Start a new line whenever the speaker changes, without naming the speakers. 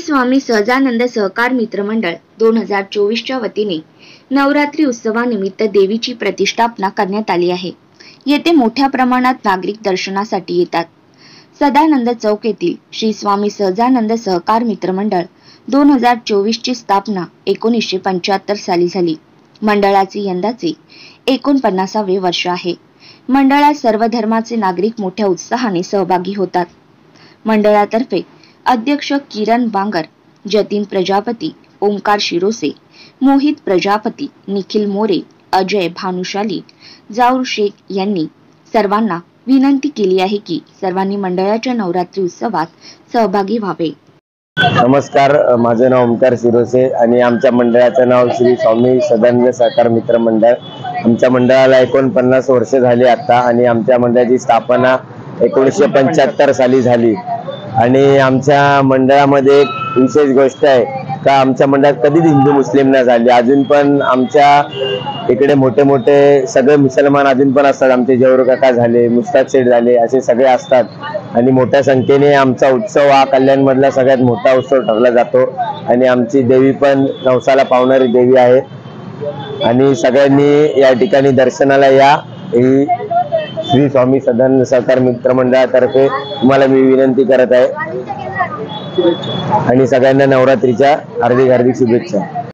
स्वामी सहजानंद सहकार मित्र मंडळ दोन हजार चोवीसच्या वतीने नवरात्री उत्सवानिमित्त देवीची प्रतिष्ठापना करण्यात आली आहे. येथे मोठ्या प्रमाणात नागरिक दर्शनासाठी येतात. सदानंद चौक येथील श्री स्वामी सहजानंद सहकार मित्र मंडळ दोन हजार चोवीसची स्थापना एकोणीसशे पंच्याहत्तर साली झाली. मंडळाचे यंदाचे एकोणपन्नासावे वर्ष आहे. मंडळात सर्व धर्माचे नागरिक मोठ्या उत्साहाने सहभागी होतात. मंडळातर्फे अध्यक्ष किरण बांगर जतीन प्रजापती ओंकार शिरोसे मोहित प्रजापती निखिल मोरे अजय भानुशाली जाऊर शेख यांनी सर्वांना विनंती केली आहे की सर्वांनी मंडळाच्या नवरात्री उत्सवात सहभागी व्हावे.
नमस्कार माझं नाव ओमकार शिरोसे आणि आमच्या मंडळाचं नाव श्री स्वामी सदानंद सहकार मित्र मंडळ. आमच्या मंडळाला एकोणपन्नास वर्ष झाली आता आणि आमच्या मंडळाची स्थापना एकोणीसशे पंच्याहत्तर साली झाली. आणि आमच्या मंडळामध्ये एक विशेष गोष्ट आहे का आमच्या मंडळात कधीच हिंदू मुस्लिम नाही झाली. अजून पण आमच्या इकडे मोठे मोठे सगळे मुसलमान अजून पण असतात. आमचे जवळ काका झाले मुस्ताद शेठ झाले असे सगळे असतात. आणि मोठ्या संख्येने आमचा उत्सव हा कल्याणमधला सगळ्यात मोठा उत्सव ठरला जातो. आणि आमची देवी पण नवसाला पावणारी देवी आहे. आणि सगळ्यांनी या ठिकाणी दर्शनाला या. ही श्री स्वामी सदानंद सहकार मित्र मंडळातर्फे तुम्हाला मी विनंती करत आहे. आणि सगळ्यांना नवरात्रीच्या हार्दिक हार्दिक शुभेच्छा.